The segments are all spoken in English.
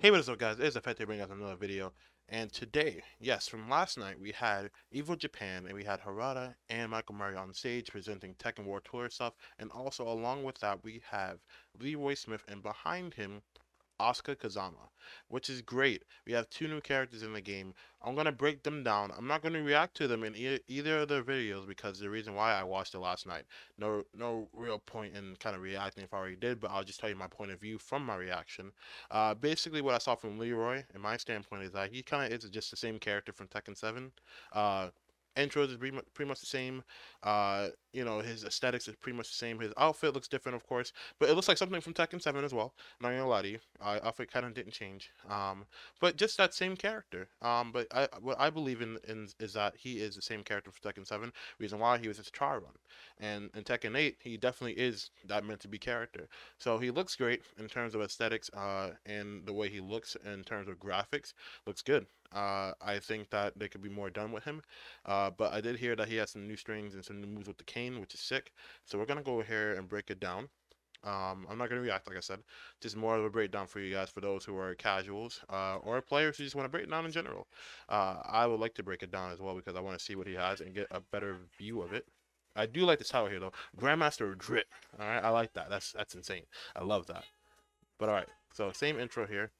Hey, what is up, guys? It's Affect bringing us another video. And today, yes, from last night, we had EVO Japan and we had Harada and Michael Murray on stage presenting Tekken World Tour stuff. And also, along with that, we have Leroy Smith, and behind him, Asuka Kazama, which is great. We have two new characters in the game. I'm gonna break them down. I'm not gonna react to them in e either of their videos because the reason why I watched it last night. No, no real point in kind of reacting if I already did, but I'll just tell you my point of view from my reaction. Uh, basically, what I saw from Leroy, in my standpoint, is that he kind of is just the same character from Tekken 7. Uh, intros is pretty much, pretty much the same. Uh, you know, his aesthetics is pretty much the same. His outfit looks different, of course, but it looks like something from Tekken 7 as well. Not gonna lie to you, uh, outfit kind of didn't change. Um, but just that same character. Um, but I, what I believe in, in is that he is the same character for Tekken 7. Reason why he was his try run, and in Tekken 8, he definitely is that meant to be character. So he looks great in terms of aesthetics, uh, and the way he looks in terms of graphics looks good. Uh, I think that they could be more done with him. Uh, but I did hear that he has some new strings and some new moves with the cane, which is sick. So we're gonna go here and break it down. Um, I'm not gonna react, like I said, just more of a breakdown for you guys, for those who are casuals uh, or players who just want to break it down in general. Uh, I would like to break it down as well because I want to see what he has and get a better view of it. I do like this title here though, Grandmaster Drip. All right, I like that. That's that's insane. I love that. But all right, so same intro here.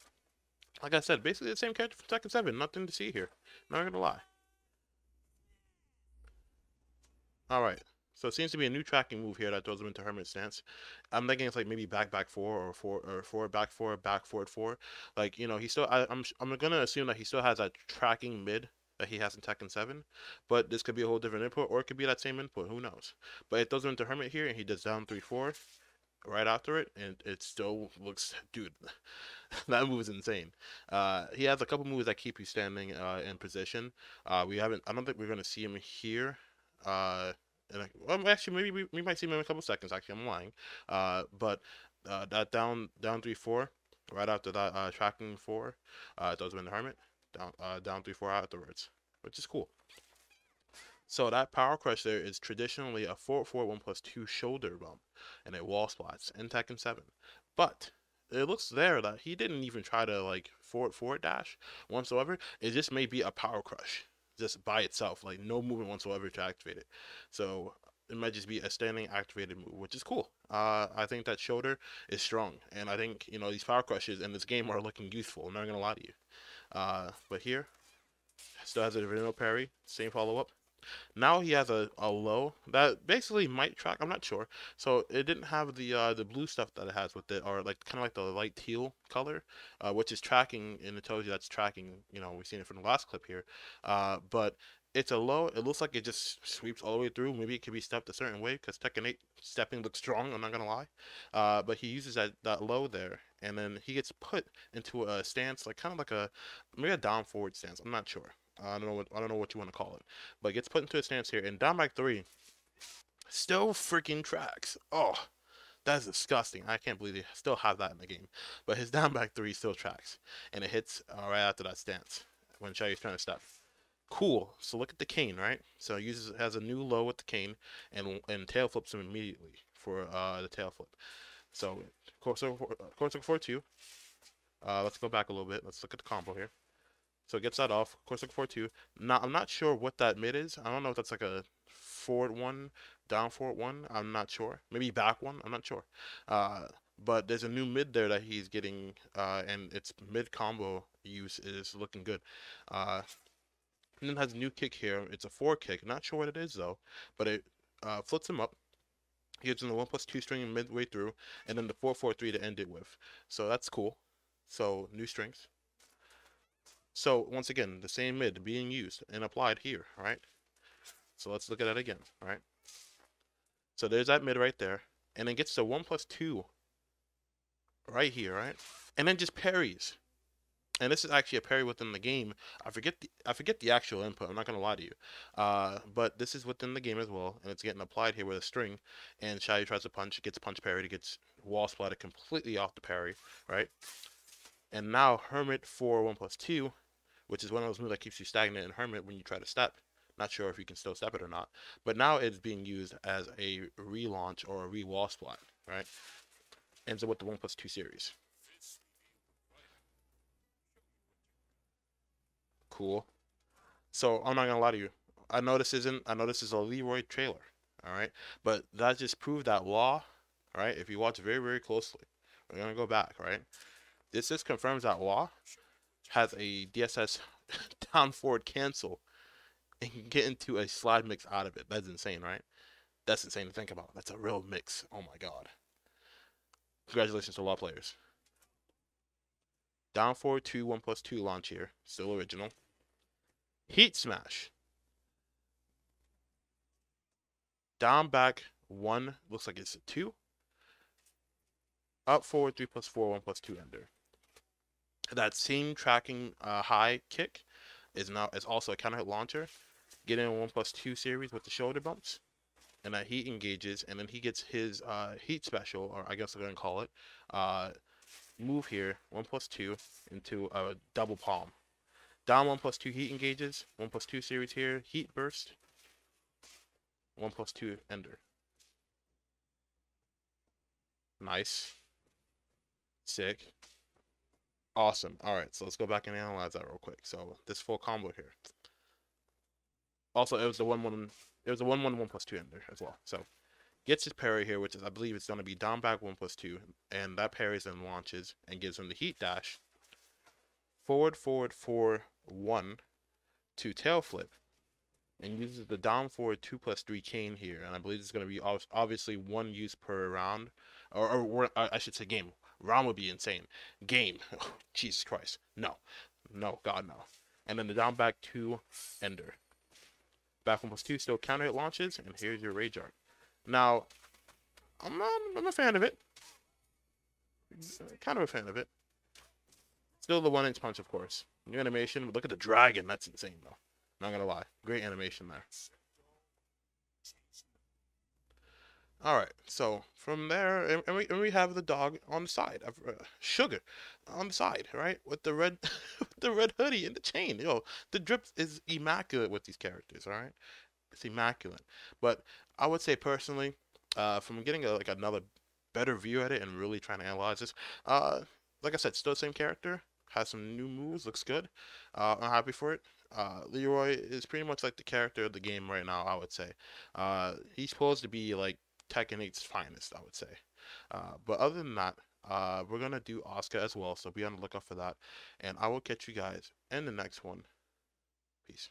Like I said, basically the same character from Tekken 7. Nothing to see here. Not gonna lie. Alright. So it seems to be a new tracking move here that throws him into Hermit stance. I'm thinking it's like maybe back back four or four or four back four back forward four. Like you know he still I, am I'm, I'm gonna assume that he still has that tracking mid that he has in Tekken 7, but this could be a whole different input or it could be that same input. Who knows? But it throws him into Hermit here and he does down three four right after it, and it still looks, dude, that move is insane. Uh, he has a couple moves that keep you standing uh, in position. Uh, we haven't, I don't think we're gonna see him here. Uh, and I, well, actually, maybe we, we might see him in a couple seconds. Actually, I'm lying. Uh, but uh, that down down three four, right after that uh, tracking four, uh, in the hermit down uh, down three four afterwards, which is cool. So that power crush there is traditionally a 4-4 1 plus 2 shoulder bump, and it wall splats in Tekken 7. But it looks there that he didn't even try to like forward forward dash whatsoever. It just may be a power crush just by itself, like no movement whatsoever to activate it. So it might just be a standing activated move, which is cool. Uh, I think that shoulder is strong, and I think you know these power crushes in this game are looking useful. I'm not gonna lie to you. Uh, but here, still has a vanilla parry, same follow up. Now he has a, a low that basically might track. I'm not sure. So it didn't have the uh, the blue stuff that it has with it, or like kind of like the light teal color, uh, which is tracking, and it tells you that's tracking. You know, we've seen it from the last clip here. Uh, but it's a low. It looks like it just sweeps all the way through. Maybe it could be stepped a certain way because Tekken 8 stepping looks strong. I'm not gonna lie. Uh, but he uses that that low there, and then he gets put into a stance like kind of like a maybe a down forward stance. I'm not sure. I don't know what I don't know what you want to call it, but gets put into a stance here, and down back three still freaking tracks. Oh, that's disgusting. I can't believe they still have that in the game. But his down back three still tracks, and it hits uh, right after that stance when Shaggy's trying to step. Cool. So look at the cane, right? So he uses has a new low with the cane, and and tail flips him immediately for uh, the tail flip. So course course four two. Uh, let's go back a little bit. Let's look at the combo here. So it gets that off. Of course, like 4-2. Now, I'm not sure what that mid is. I don't know if that's like a forward one, down forward one. I'm not sure. Maybe back one. I'm not sure. Uh, but there's a new mid there that he's getting, uh, and its mid combo use is looking good. Uh, and then has a new kick here. It's a four kick. Not sure what it is though, but it uh, flips him up. He gives him the one plus two string midway through, and then the four four three to end it with. So that's cool. So new strings. So once again, the same mid being used and applied here, right? So let's look at that again, right? So there's that mid right there, and then gets to one plus two right here, right? And then just parries. And this is actually a parry within the game. I forget the I forget the actual input. I'm not gonna lie to you, uh, but this is within the game as well, and it's getting applied here with a string. And Shai tries to punch, gets punch parried, it gets wall splatted completely off the parry, right? And now Hermit for one plus two which is one of those moves that keeps you stagnant and Hermit when you try to step. Not sure if you can still step it or not. But now it's being used as a relaunch or a re-wall splat, right? Ends up with the 1 plus 2 series. cool. So I'm not gonna lie to you. I know this isn't. I know this is a Leroy trailer. All right, but that just proved that Law. All right, if you watch very very closely, we're gonna go back. Right, this just confirms that Law has a DSS down forward cancel and can get into a slide mix out of it. That's insane, right? That's insane to think about. That's a real mix. Oh my god. Congratulations to Law players. Down forward 2, 1 plus 2 launch here. Still original. Heat smash. Down back 1. Looks like it's a 2. Up forward 3 plus 4, 1 plus 2 ender. That same tracking uh, high kick is now is also a counter hit launcher. Getting a 1 plus 2 series with the shoulder bumps. And that heat engages, and then he gets his uh, heat special, or I guess I'm to call it, uh, move here, 1 plus 2, into a double palm. Down 1 plus 2 heat engages, 1 plus 2 series here, heat burst, 1 plus 2 ender. Nice. Sick. Awesome. Alright, so let's go back and analyze that real quick. So, this full combo here. Also, it was a 1 1 it was a 1 1 1 plus 2 ender as well. So, gets his parry here, which is, I believe, it's going to be down back 1 plus 2, and that parries and launches and gives him the heat dash. Forward, forward, 4, 1 to tail flip, and uses the down forward 2 plus 3 cane here, and I believe it's going to be obviously one use per round, or, or, I should say game. Round would be insane. Game. Oh, Jesus Christ. No. No, God, no. And then the down back 2 ender. Back 1 plus 2 still counter hit launches, and here's your Rage Art. Now, I'm not, I'm a fan of it. Kind of a fan of it. Still the one inch punch, of course. New animation. Look at the dragon. That's insane, though. Not gonna lie. Great animation there. Alright, so from there, and we, and we have the dog on the side, uh, sugar on the side, right, with the red, the red hoodie and the chain. Yo, the drip is immaculate with these characters. All right, it's immaculate. But I would say personally, uh, from getting a, like another better view at it and really trying to analyze this, uh, like I said, still the same character, has some new moves, looks good. Uh, I'm happy for it. Uh, Leroy is pretty much like the character of the game right now. I would say. Uh, he's supposed to be like Tekken 8's finest. I would say. Uh, but other than that, uh, we're gonna do Asuka as well, so be on the lookout for that. And I will catch you guys in the next one. Peace.